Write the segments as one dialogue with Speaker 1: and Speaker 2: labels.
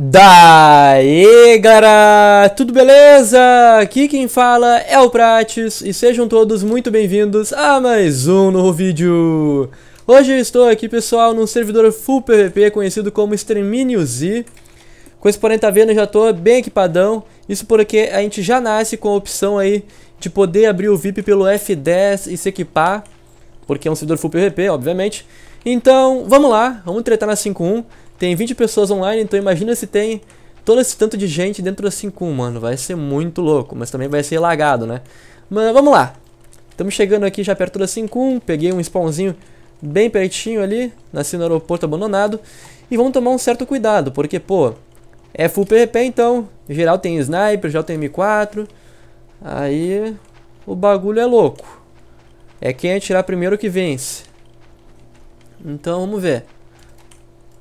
Speaker 1: Daí galera, tudo beleza? Aqui quem fala é o Prates e sejam todos muito bem-vindos a mais um novo vídeo. Hoje eu estou aqui pessoal num servidor full PVP conhecido como Exterminio Z. Com esse porém tá vendo, eu já estou bem equipadão, isso porque a gente já nasce com a opção aí de poder abrir o VIP pelo F10 e se equipar, porque é um servidor full PVP, obviamente. Então, vamos lá, vamos tretar na 5.1. Tem 20 pessoas online, então imagina se tem todo esse tanto de gente dentro da 5.1, mano. Vai ser muito louco, mas também vai ser lagado, né? Mas vamos lá. Estamos chegando aqui já perto da 5.1. Peguei um spawnzinho bem pertinho ali. Nasci no aeroporto abandonado. E vamos tomar um certo cuidado, porque, pô, é full PvP então. Em geral tem sniper, já tem M4. Aí o bagulho é louco. É quem atirar primeiro que vence. Então vamos ver.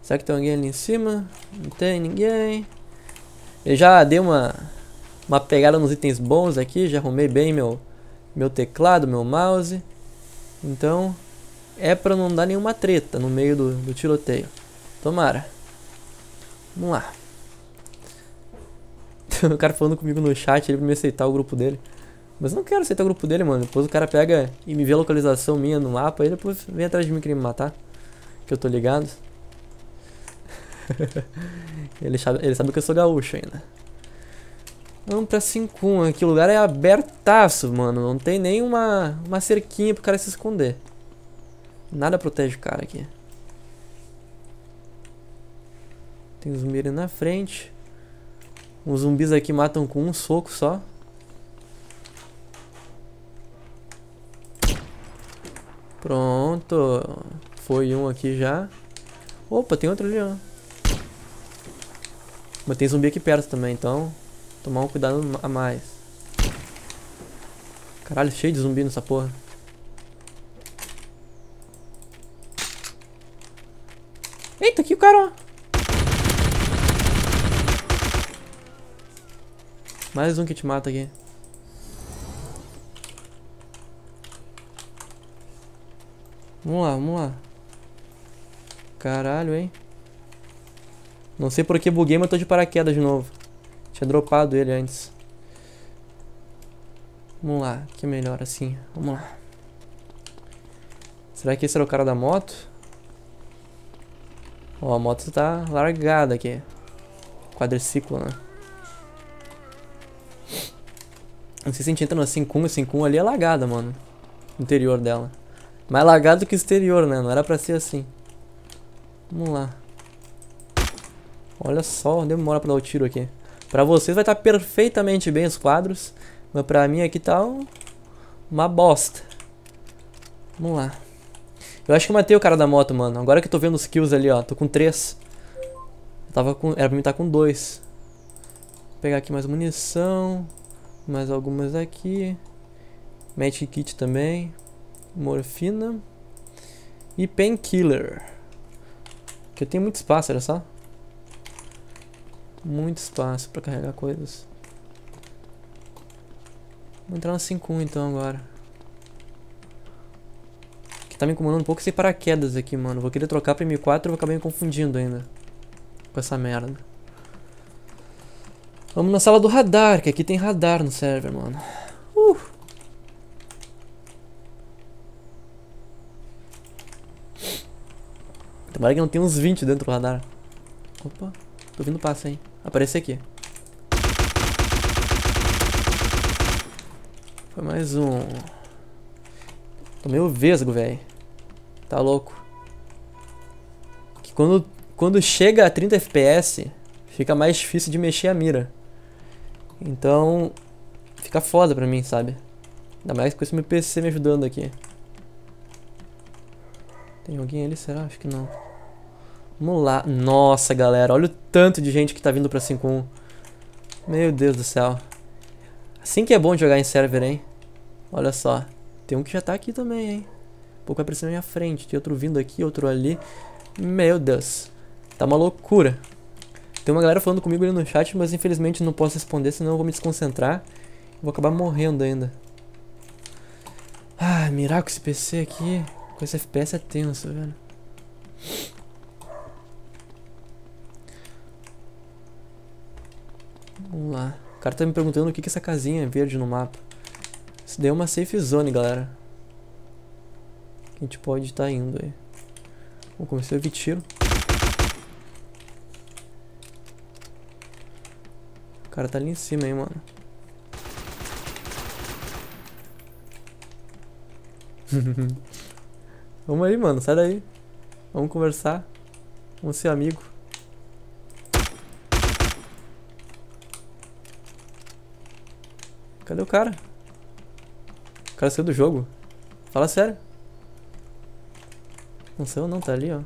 Speaker 1: Será que tem alguém ali em cima? Não tem ninguém. Eu já dei uma, uma pegada nos itens bons aqui. Já arrumei bem meu, meu teclado, meu mouse. Então é pra não dar nenhuma treta no meio do, do tiroteio. Tomara. Vamos lá. o cara falando comigo no chat ele pra me aceitar o grupo dele. Mas eu não quero aceitar o grupo dele, mano. Depois o cara pega e me vê a localização minha no mapa e depois vem atrás de mim querer me matar. Que eu tô ligado. ele, sabe, ele sabe que eu sou gaúcho ainda. Vamos pra 5-1 aqui. O lugar é abertaço, mano. Não tem nem uma, cerquinha pro cara se esconder. Nada protege o cara aqui. Tem um zumbi ali na frente. Os zumbis aqui matam com um soco só. Pronto. Foi um aqui já. Opa, tem outro ali, ó. Mas tem zumbi aqui perto também, então tomar um cuidado a mais. Caralho, cheio de zumbi nessa porra. Eita, aqui o cara, ó. Mais um que te mata aqui. Vamos lá, vamos lá. Caralho, hein. Não sei porque buguei, mas tô de paraquedas de novo. Tinha dropado ele antes. Vamos lá, que melhor assim. Vamos lá. Será que esse era o cara da moto? Ó, a moto tá largada aqui. Quadriciclo, né? Não sei se a gente entra no 5 a 5 ali é lagada, mano. Interior dela. Mais lagado que exterior, né? Não era pra ser assim. Vamos lá. Olha só, demora pra dar o tiro aqui. Pra vocês vai estar tá perfeitamente bem os quadros. Mas pra mim aqui tá um, uma bosta. Vamos lá. Eu acho que matei o cara da moto, mano. Agora que eu tô vendo os kills ali, ó. Tô com 3. tava com... Era pra mim estar tá com 2. Vou pegar aqui mais munição. Mais algumas aqui. Match kit também. Morfina. E painkiller. Que eu tenho muito espaço, olha só. Muito espaço pra carregar coisas. Vou entrar no 5.1 então agora. Que tá me incomodando um pouco esse paraquedas aqui, mano. Vou querer trocar pra M4 e vou acabar me confundindo ainda. Com essa merda. Vamos na sala do radar, que aqui tem radar no server, mano. Uh! Tomara que não tenha uns 20 dentro do radar. Opa, tô vindo passo, hein. Aparece aqui. Foi mais um. Tomei o vesgo, velho. Tá louco. Que quando, quando chega a 30 FPS, fica mais difícil de mexer a mira. Então, fica foda pra mim, sabe? Ainda mais com esse meu PC me ajudando aqui. Tem alguém ali, será? Acho que não. Vamos lá. Nossa, galera, olha o tanto de gente que tá vindo pra 5-1. Meu Deus do céu. Assim que é bom jogar em server, hein? Olha só. Tem um que já tá aqui também, hein? Um pouco aparecer na minha frente. Tem outro vindo aqui, outro ali. Meu Deus. Tá uma loucura. Tem uma galera falando comigo ali no chat, mas infelizmente não posso responder, senão eu vou me desconcentrar. Vou acabar morrendo ainda. Ah, mirar com esse PC aqui. Com esse FPS é tenso, velho. Vamos lá. O cara tá me perguntando o que que é essa casinha verde no mapa. Isso daí é uma safe zone, galera. A gente pode estar tá indo aí. Vou começar a ouvir tiro. O cara tá ali em cima, hein, mano. Vamos aí, mano. Sai daí. Vamos conversar. Vamos ser amigo. Cadê o cara? O cara saiu do jogo. Fala sério. Não saiu não, tá ali, ó.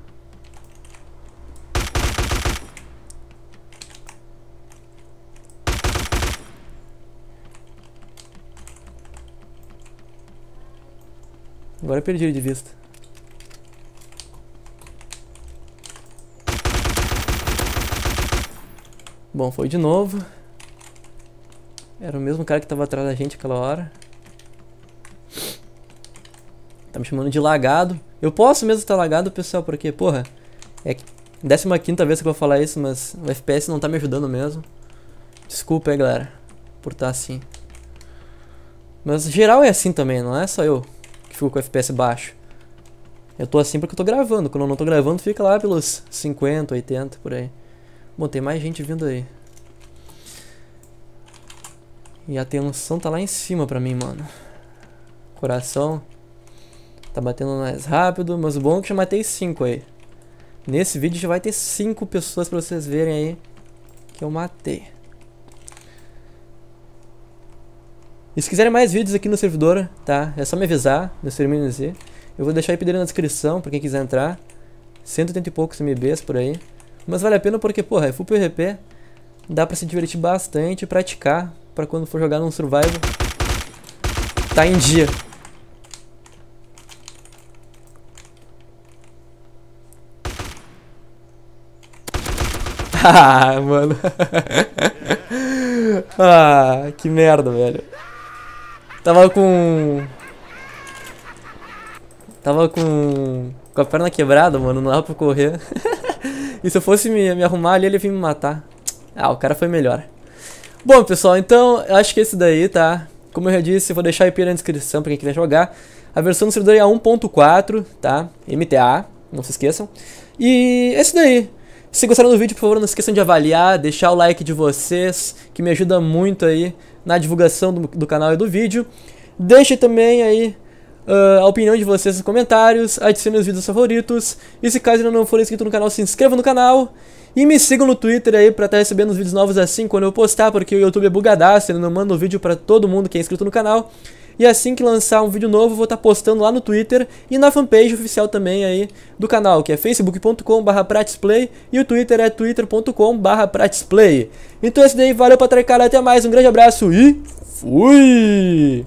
Speaker 1: Agora eu perdi ele de vista. Bom, foi de novo. Era o mesmo cara que tava atrás da gente aquela hora. Tá me chamando de lagado. Eu posso mesmo estar lagado, pessoal, porque, porra, é 15 vez que eu vou falar isso, mas o FPS não tá me ajudando mesmo. Desculpa aí, galera, por estar tá assim. Mas geral é assim também, não é só eu que fico com o FPS baixo. Eu tô assim porque eu tô gravando. Quando eu não tô gravando, fica lá pelos 50, 80, por aí. Bom, tem mais gente vindo aí. E a tensão tá lá em cima pra mim, mano. Coração tá batendo mais rápido, mas o bom é que já matei 5 aí. Nesse vídeo já vai ter 5 pessoas pra vocês verem aí que eu matei. E se quiserem mais vídeos aqui no servidor, tá? É só me avisar no Z. Eu vou deixar aí pedindo na descrição pra quem quiser entrar. 180 e poucos MBs por aí. Mas vale a pena porque, porra, é full PVP. Dá pra se divertir bastante praticar pra quando for jogar num survival. Tá em dia. ah, mano. ah, que merda, velho. Tava com... Tava com... Com a perna quebrada, mano. Não dava pra correr. e se eu fosse me, me arrumar ali, ele vir me matar. Ah, o cara foi melhor. Bom, pessoal, então acho que esse daí, tá? Como eu já disse, eu vou deixar o IP na descrição pra quem quiser jogar. A versão do servidor é a 1.4, tá? MTA, não se esqueçam. E esse daí. Se gostaram do vídeo, por favor, não esqueçam de avaliar, deixar o like de vocês, que me ajuda muito aí na divulgação do, do canal e do vídeo. Deixe também aí uh, a opinião de vocês nos comentários, adicione os vídeos favoritos. E se caso ainda não for inscrito no canal, se inscreva no canal. E me sigam no Twitter aí pra estar tá recebendo os vídeos novos assim quando eu postar, porque o YouTube é bugadaço, ele não manda o um vídeo pra todo mundo que é inscrito no canal. E assim que lançar um vídeo novo, vou estar tá postando lá no Twitter e na fanpage oficial também aí do canal, que é facebook.com.br pratisplay e o Twitter é twitter.com.br pratisplay. Então esse daí, valeu pra trecar, até mais, um grande abraço e fui!